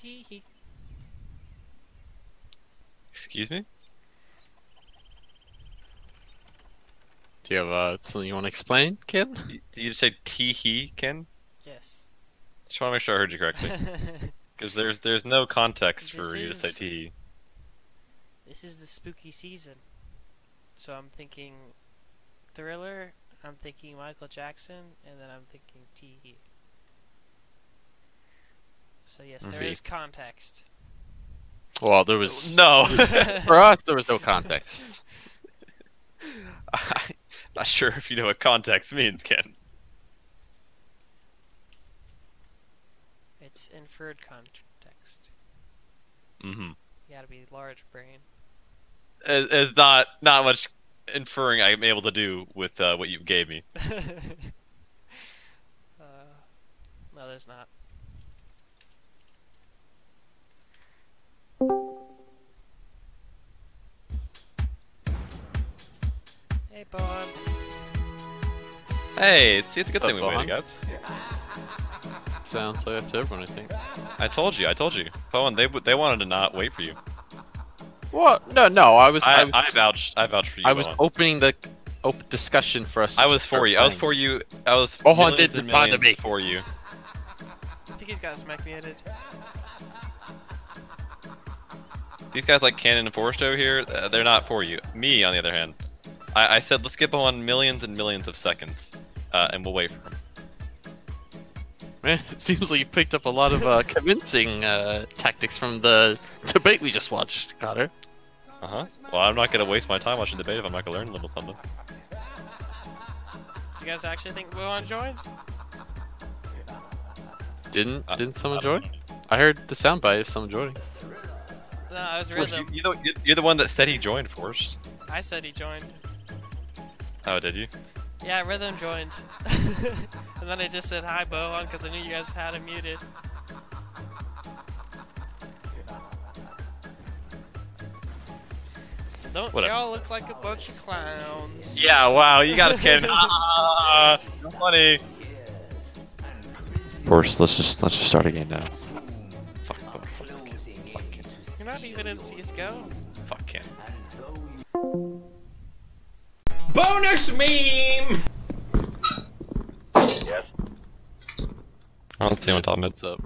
Tee hee. Excuse me? Do you have uh, something you want to explain, Ken? Did you just say tee hee, Ken? Yes. Just want to make sure I heard you correctly. Because there's there's no context for This you to say is- tee hee. this is the spooky season. So I'm thinking thriller, I'm thinking Michael Jackson, and then I'm thinking Tee hee. So yes, Let's there see. is context. Well, there was No! for us. There was no context. I'm not sure if you know what context means, Ken. It's inferred context. Mm-hmm. You gotta be large brain. There's not not much inferring I'm able to do with uh, what you gave me. uh, no, there's not. Hey, Bob. Hey, see, it's a good thing we Up waited, on. guys. Sounds like that's everyone, I think. I told you, I told you. Bowen, they they wanted to not wait for you. What? No, no. I was. I, I, was, I vouched, I vouched for you. I was Bowen. opening the open discussion for us. I was for start you. I was for you. I was. Bowen millions did and respond to millions me. for you. I think he's got his mic muted. These guys like Cannon and Forrest over here, uh, they're not for you. Me, on the other hand, I, I said let's get on millions and millions of seconds, uh, and we'll wait for him. Man, it seems like you picked up a lot of uh, convincing uh, tactics from the debate we just watched, Cotter. Uh huh. Well, I'm not gonna waste my time watching debate if I'm not gonna learn a little something. You guys actually think Boan joined? Didn't Uh, didn't someone join? I heard the soundbite of someone joining. No, I was Forrest, Rhythm. you, you're, the, you're- you're the one that said he joined, Forrest. I said he joined. Oh, did you? Yeah, Rhythm joined. and then I just said hi, Boan, because I knew you guys had him muted. Don't Whatever. y'all look like a bunch of clowns? Yeah. Wow. You got us, Ken. ah, so funny. Forrest, let's just let's just start a game now. Fuck. Fuck, fuck this Ken. Fuck You're not even in CSGO. Fuck Ken. Bonus meme! Yes. I don't see him on top mid. What's up?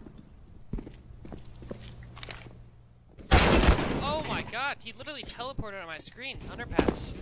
Oh my god, he literally teleported on my screen. Underpass.